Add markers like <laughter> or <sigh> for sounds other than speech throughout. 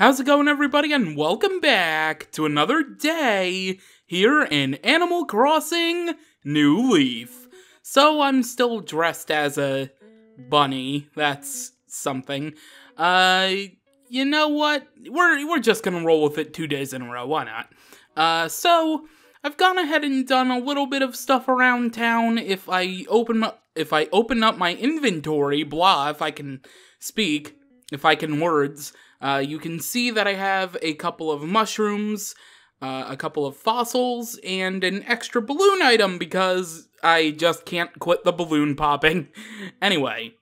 How's it going, everybody? And welcome back to another day here in Animal Crossing New Leaf. So, I'm still dressed as a bunny. That's something. Uh, you know what? We're, we're just gonna roll with it two days in a row. Why not? Uh, so, I've gone ahead and done a little bit of stuff around town. If I open up, if I open up my inventory, blah, if I can speak, if I can words, uh, you can see that I have a couple of mushrooms, uh, a couple of fossils, and an extra balloon item because I just can't quit the balloon popping. <laughs> anyway,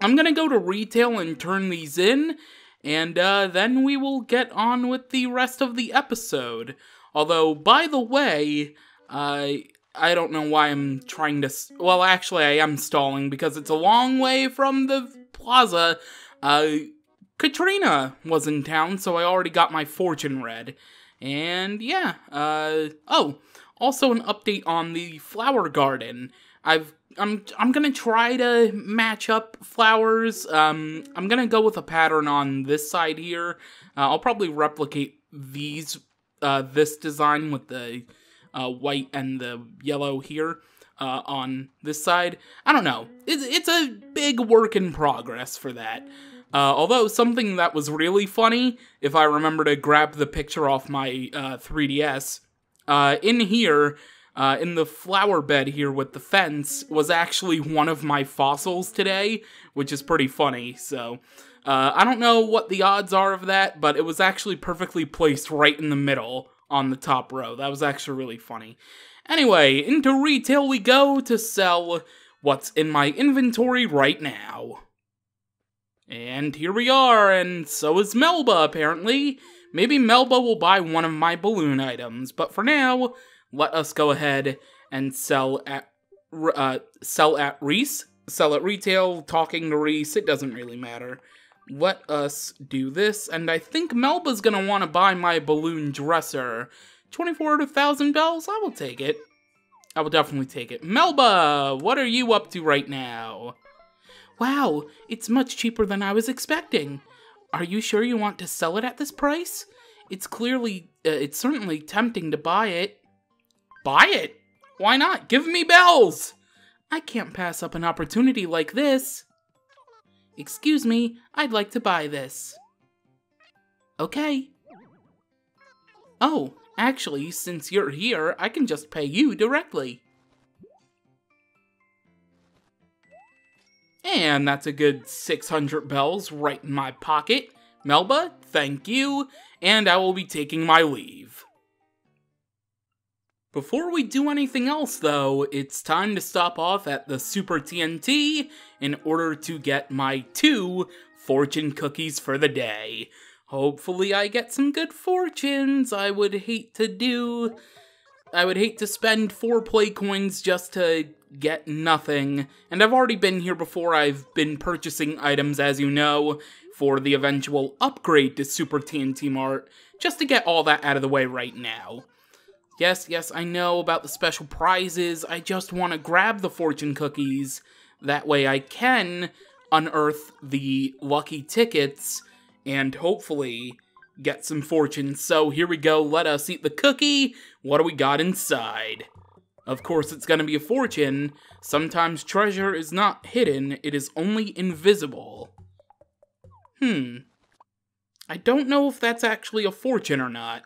I'm gonna go to retail and turn these in, and uh, then we will get on with the rest of the episode. Although, by the way, uh, I don't know why I'm trying to. well, actually, I am stalling because it's a long way from the plaza. Uh, Katrina was in town, so I already got my fortune read. And yeah, uh, oh, also an update on the flower garden. I've I'm I'm gonna try to match up flowers. Um, I'm gonna go with a pattern on this side here. Uh, I'll probably replicate these uh, this design with the uh, white and the yellow here uh, on this side. I don't know. It's, it's a big work in progress for that. Uh, although something that was really funny, if I remember to grab the picture off my uh, 3DS, uh, in here, uh, in the flower bed here with the fence, was actually one of my fossils today, which is pretty funny. So, uh, I don't know what the odds are of that, but it was actually perfectly placed right in the middle on the top row. That was actually really funny. Anyway, into retail we go to sell what's in my inventory right now. And here we are, and so is Melba, apparently. Maybe Melba will buy one of my balloon items, but for now, let us go ahead and sell at uh, sell at Reese, sell at retail, talking to Reese, it doesn't really matter. Let us do this, and I think Melba's gonna want to buy my balloon dresser. 24,000 bells? I will take it. I will definitely take it. Melba, what are you up to right now? Wow, it's much cheaper than I was expecting. Are you sure you want to sell it at this price? It's clearly, uh, it's certainly tempting to buy it. Buy it? Why not? Give me bells! I can't pass up an opportunity like this. Excuse me, I'd like to buy this. Okay. Oh, actually, since you're here, I can just pay you directly. And that's a good 600 bells right in my pocket. Melba, thank you, and I will be taking my leave. Before we do anything else, though, it's time to stop off at the Super T&T in order to get my two fortune cookies for the day. Hopefully I get some good fortunes. I would hate to do... I would hate to spend four play coins just to get nothing. And I've already been here before, I've been purchasing items, as you know, for the eventual upgrade to Super T&T Mart, just to get all that out of the way right now. Yes, yes, I know about the special prizes, I just want to grab the fortune cookies, that way I can unearth the lucky tickets, and hopefully get some fortune. So here we go, let us eat the cookie, what do we got inside? Of course, it's gonna be a fortune. Sometimes treasure is not hidden, it is only invisible. Hmm. I don't know if that's actually a fortune or not.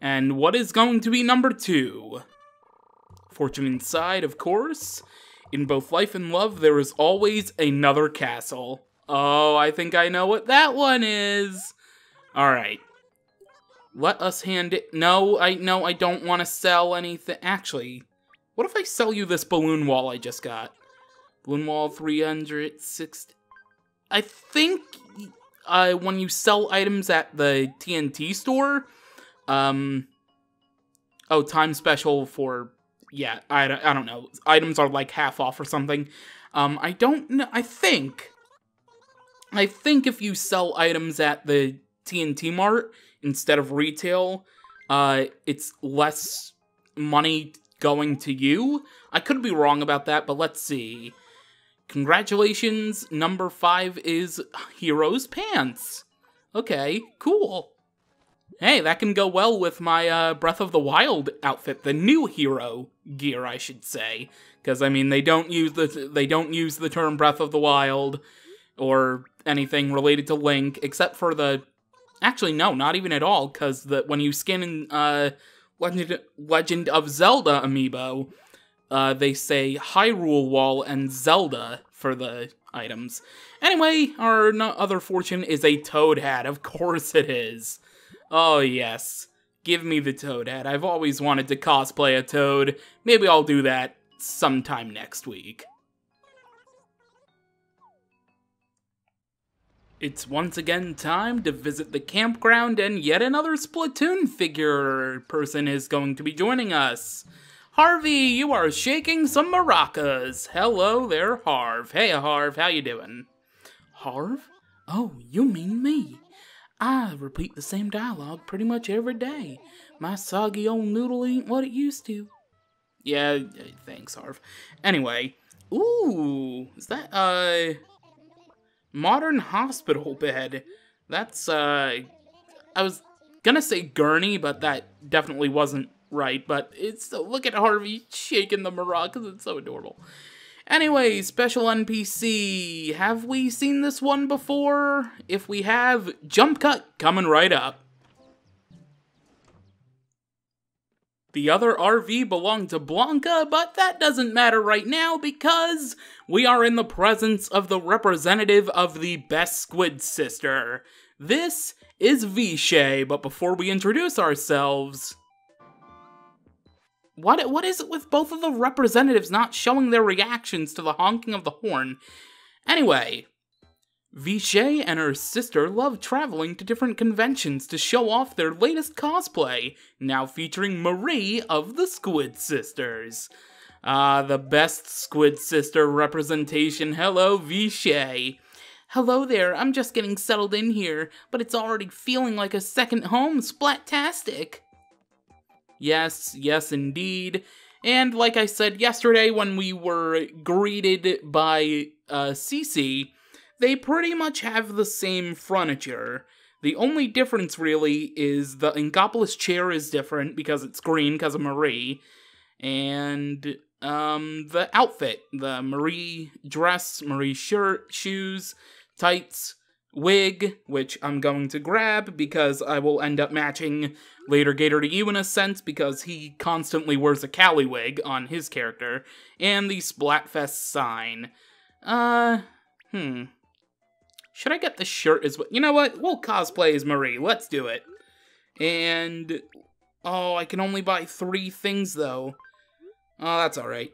And what is going to be number two? Fortune inside, of course. In both life and love, there is always another castle. Oh, I think I know what that one is. Alright. Let us hand it. No, I no, I don't want to sell anything. Actually, what if I sell you this balloon wall I just got? Balloon wall 360. I think uh, when you sell items at the T&T store, um, oh, time special for, yeah, I, I don't know. Items are like half off or something. Um, I don't know. I think, I think if you sell items at the T&T Mart, instead of retail, uh, it's less money going to you. I could be wrong about that, but let's see. Congratulations, number five is Hero's Pants. Okay, cool. Hey, that can go well with my uh, Breath of the Wild outfit, the new hero gear, I should say, because I mean they don't use the they don't use the term Breath of the Wild or anything related to Link, except for the actually no, not even at all, because the when you skin in uh, Legend Legend of Zelda amiibo, uh, they say Hyrule Wall and Zelda for the items. Anyway, our other fortune is a Toad hat. Of course it is. Oh, yes. Give me the Toad hat. I've always wanted to cosplay a Toad. Maybe I'll do that sometime next week. It's once again time to visit the campground, and yet another Splatoon figure person is going to be joining us. Harvey, you are shaking some maracas. Hello there, Harv. Hey, Harv, how you doing? Harv? Oh, you mean me. I repeat the same dialogue pretty much every day. My soggy old noodle ain't what it used to. Yeah, thanks, Harv. Anyway, ooh, is that, uh, modern hospital bed? That's, uh, I was gonna say gurney, but that definitely wasn't right, but it's, look at Harvey shaking the maracas, it's so adorable. Anyway, special NPC. Have we seen this one before? If we have, jump cut coming right up. The other RV belonged to Blanca, but that doesn't matter right now because we are in the presence of the representative of the best squid sister. This is Viché, but before we introduce ourselves, what what is it with both of the representatives not showing their reactions to the honking of the horn? Anyway, Viché and her sister love traveling to different conventions to show off their latest cosplay, now featuring Marie of the Squid Sisters. Ah, the best Squid Sister representation. Hello, Viché. Hello there, I'm just getting settled in here, but it's already feeling like a second home, splattastic. Yes, yes, indeed. And like I said yesterday when we were greeted by uh, Cece, they pretty much have the same furniture. The only difference really is the Inkopolis chair is different because it's green because of Marie, and um, the outfit, the Marie dress, Marie shirt, shoes, tights, wig, which I'm going to grab because I will end up matching later Gator to you in a sense because he constantly wears a Callie wig on his character, and the Splatfest sign. Uh, hmm. Should I get the shirt as well? You know what? We'll cosplay as Marie. Let's do it. And, oh, I can only buy three things though. Oh, that's alright.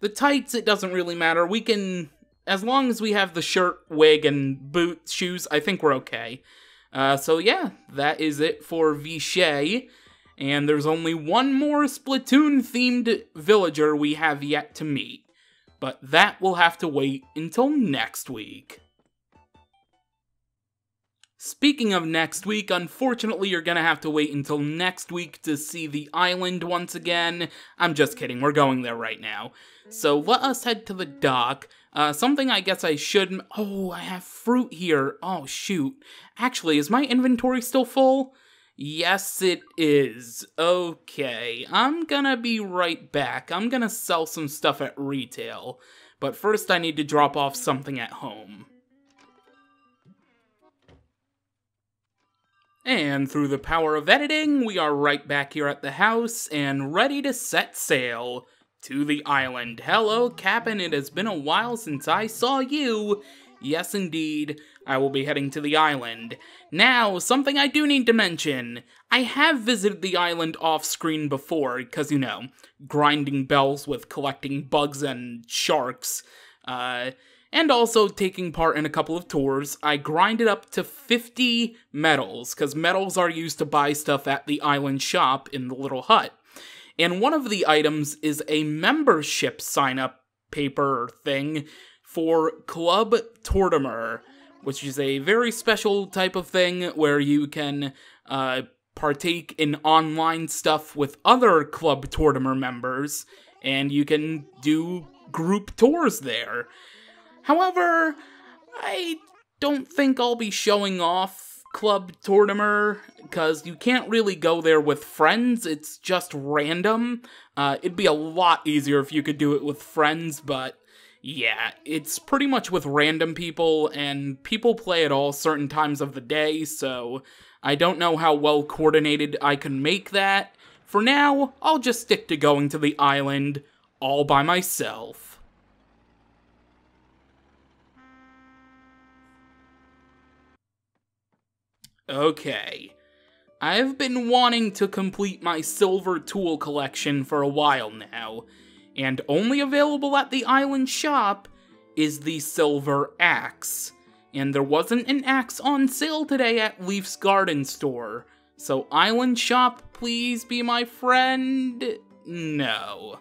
The tights, it doesn't really matter. We can as long as we have the shirt, wig, and boot shoes, I think we're okay. Uh, so yeah, that is it for Viché. And there's only one more Splatoon-themed villager we have yet to meet. But that will have to wait until next week. Speaking of next week, unfortunately you're gonna have to wait until next week to see the island once again. I'm just kidding, we're going there right now. So let us head to the dock. Uh, something I guess I should... Oh, I have fruit here. Oh, shoot. Actually, is my inventory still full? Yes, it is. Okay, I'm gonna be right back. I'm gonna sell some stuff at retail. But first I need to drop off something at home. And through the power of editing, we are right back here at the house and ready to set sail to the island. Hello, Captain. It has been a while since I saw you. Yes, indeed, I will be heading to the island. Now, something I do need to mention. I have visited the island off-screen before, because, you know, grinding bells with collecting bugs and sharks. Uh, and also taking part in a couple of tours. I grinded up to 50 medals, because medals are used to buy stuff at the island shop in the little hut. And one of the items is a membership sign up paper thing for Club Tortimer, which is a very special type of thing where you can uh, partake in online stuff with other Club Tortimer members, and you can do group tours there. However, I don't think I'll be showing off Club Tortimer, because you can't really go there with friends, it's just random. Uh, it'd be a lot easier if you could do it with friends, but yeah, it's pretty much with random people, and people play at all certain times of the day, so I don't know how well coordinated I can make that. For now, I'll just stick to going to the island all by myself. Okay. I've been wanting to complete my silver tool collection for a while now, and only available at the island shop is the silver axe. And there wasn't an axe on sale today at Leif's Garden Store. So island shop, please be my friend? No.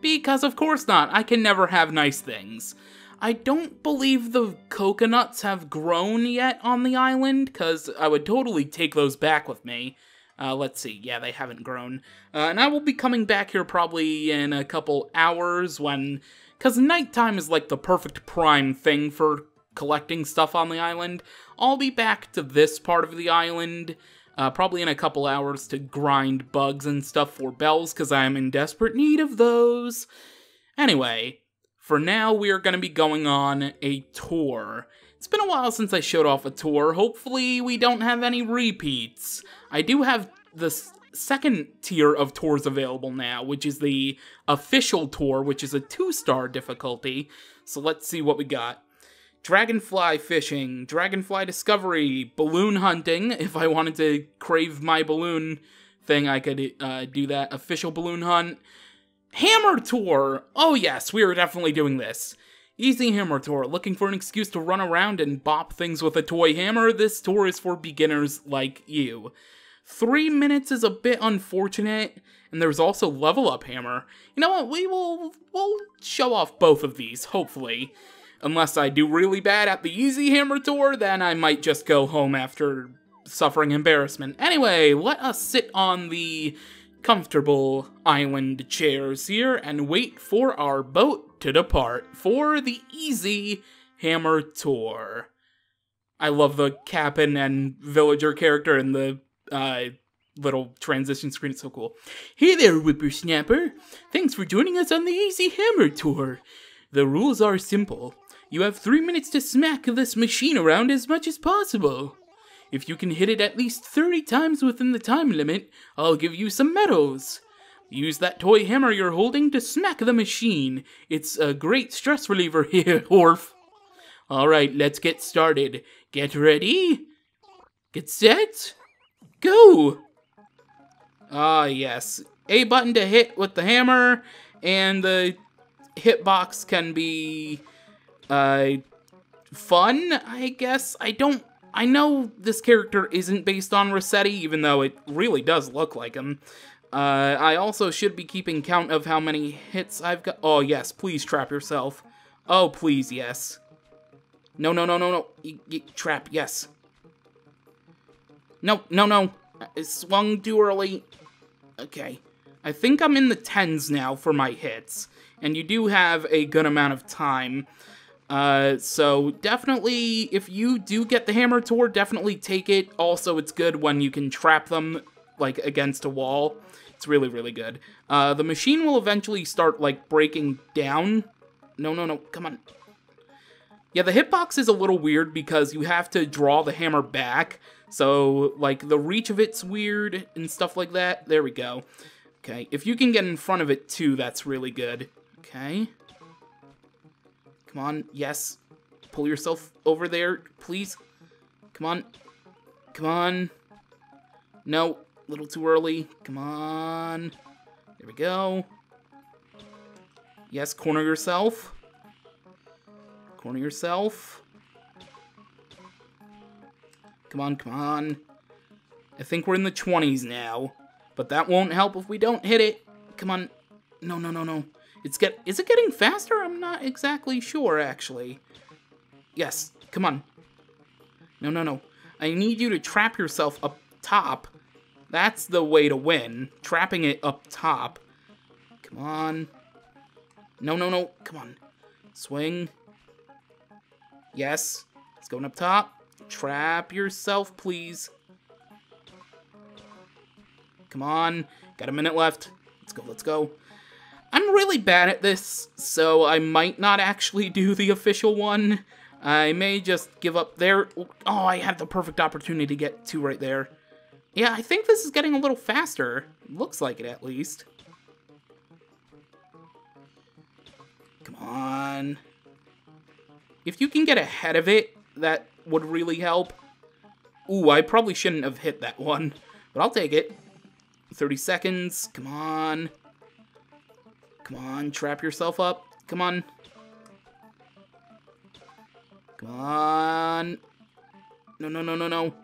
Because of course not, I can never have nice things. I don't believe the coconuts have grown yet on the island, because I would totally take those back with me. Uh, let's see, yeah, they haven't grown. Uh, and I will be coming back here probably in a couple hours when... Because nighttime is like the perfect prime thing for collecting stuff on the island. I'll be back to this part of the island, uh, probably in a couple hours to grind bugs and stuff for bells, because I'm in desperate need of those. Anyway, for now, we are going to be going on a tour. It's been a while since I showed off a tour. Hopefully, we don't have any repeats. I do have the second tier of tours available now, which is the official tour, which is a two-star difficulty. So let's see what we got. Dragonfly fishing, dragonfly discovery, balloon hunting. <laughs> If I wanted to crave my balloon thing, I could uh, do that. Official balloon hunt. Hammer Tour! Oh yes, we are definitely doing this. Easy Hammer Tour. Looking for an excuse to run around and bop things with a toy hammer? This tour is for beginners like you. Three minutes is a bit unfortunate, and there's also Level Up Hammer. You know what, we will we'll show off both of these, hopefully. Unless I do really bad at the Easy Hammer Tour, then I might just go home after suffering embarrassment. Anyway, let us sit on the comfortable island chairs here and wait for our boat to depart for the easy hammer tour. I love the captain and villager character and the uh, little transition screen. It's so cool. Hey there, whippersnapper. Thanks for joining us on the Easy Hammer Tour. The rules are simple. You have three minutes to smack this machine around as much as possible. If you can hit it at least 30 times within the time limit, I'll give you some medals. Use that toy hammer you're holding to smack the machine. It's a great stress reliever here, <laughs> Orf. Alright, let's get started. Get ready. Get set. Go! Ah, yes. A button to hit with the hammer, and the hitbox can be, uh, fun, I guess. I don't I know this character isn't based on Resetti, even though it really does look like him. Uh, I also should be keeping count of how many hits I've got. Oh, yes, please trap yourself. Oh, please, yes. No, no, no, no, no. Y trap, yes. No, no, no. I swung too early. Okay. I think I'm in the tens now for my hits. And you do have a good amount of time. Uh, so definitely, if you do get the hammer tour, definitely take it. Also, it's good when you can trap them, like, against a wall. It's really, really good. Uh, the machine will eventually start, like, breaking down. No, no, no, come on. Yeah, the hitbox is a little weird because you have to draw the hammer back. So, like, the reach of it's weird and stuff like that. There we go. Okay, if you can get in front of it, too, that's really good. Okay. Come on, yes. Pull yourself over there, please. Come on. Come on. No, a little too early. Come on. There we go. Yes, corner yourself. Corner yourself. Come on, come on. I think we're in the 20s now. But that won't help if we don't hit it. Come on. No, no, no, no. It's get is it getting faster? I'm not exactly sure actually. Yes, come on. No, no, no. I need you to trap yourself up top. That's the way to win. Trapping it up top. Come on. No, no, no. Come on. Swing. Yes. It's going up top. Trap yourself, please. Come on. Got a minute left. Let's go, let's go. I'm really bad at this, so I might not actually do the official one. I may just give up there. Oh, I had the perfect opportunity to get two right there. Yeah, I think this is getting a little faster. Looks like it, at least. Come on. If you can get ahead of it, that would really help. Ooh, I probably shouldn't have hit that one, but I'll take it. 30 seconds. Come on. Come on, trap yourself up. Come on. Come on. No, no, no, no, no.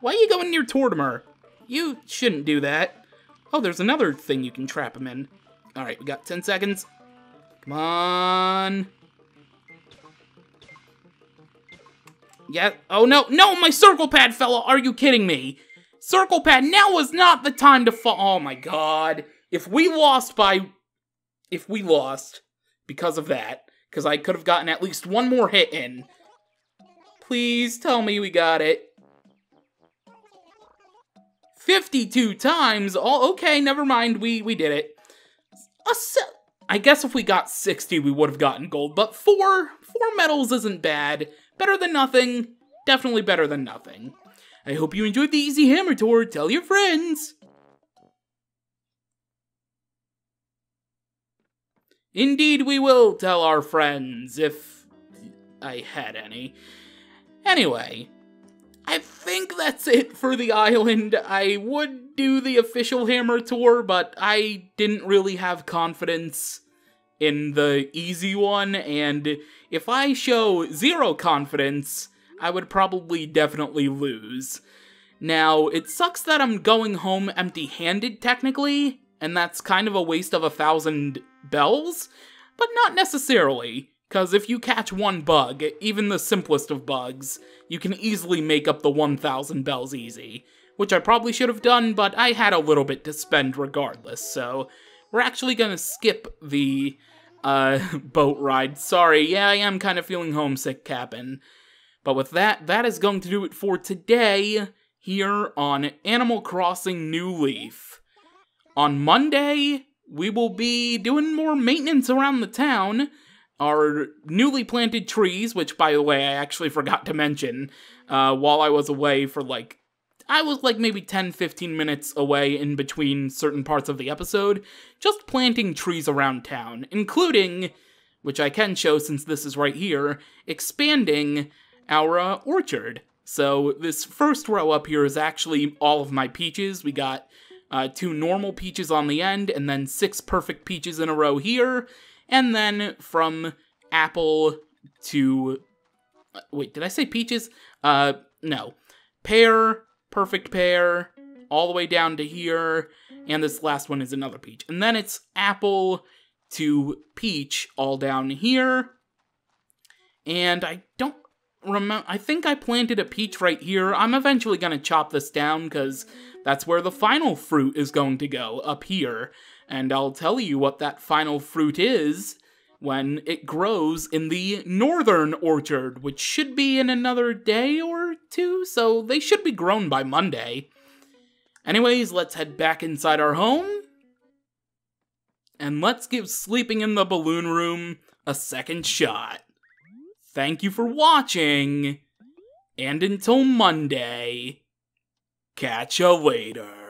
Why are you going near Tortimer? You shouldn't do that. Oh, there's another thing you can trap him in. Alright, we got 10 seconds. Come on. Yeah. Oh, no. No, my circle pad fell. Are you kidding me? Circle pad, now was not the time to fall. Oh, my God. If we lost by... If we lost because of that, because I could have gotten at least one more hit in. Please tell me we got it. 52 times? Oh, okay, never mind. We we did it. I guess if we got 60, we would have gotten gold, but four, four medals isn't bad. Better than nothing. Definitely better than nothing. I hope you enjoyed the Easy Hammer Tour. Tell your friends. Indeed, we will tell our friends, if I had any. Anyway, I think that's it for the island. I would do the official Hammer Tour, but I didn't really have confidence in the easy one, and if I show zero confidence, I would probably definitely lose. Now, it sucks that I'm going home empty-handed, technically, and that's kind of a waste of a thousand bells, but not necessarily, because if you catch one bug, even the simplest of bugs, you can easily make up the 1,000 bells easy, which I probably should have done, but I had a little bit to spend regardless, so we're actually gonna skip the uh, <laughs> boat ride. Sorry, yeah, I am kind of feeling homesick, Cap'n. But with that, that is going to do it for today here on Animal Crossing New Leaf. On Monday, we will be doing more maintenance around the town. Our newly planted trees, which, by the way, I actually <laughs> forgot to mention uh, while I was away for like I was like maybe 10 15 minutes away in between certain parts of the episode, just planting trees around town, including, which I can show since this is right here, expanding our uh, orchard. So this first row up here is actually all of my peaches. We got uh, two normal peaches on the end, and then six perfect peaches in a row here. And then from apple to... Uh, wait, did I say peaches? Uh, no. Pear, perfect pear, all the way down to here, and this last one is another peach. And then it's apple to peach all down here. And I don't remember, I think I planted a peach right here. I'm eventually going to chop this down because that's where the final fruit is going to go, up here. And I'll tell you what that final fruit is when it grows in the northern orchard, which should be in another day or two, so they should be grown by Monday. Anyways, let's head back inside our home. And let's give sleeping in the balloon room a second shot. Thank you for watching, and until Monday, catch ya later.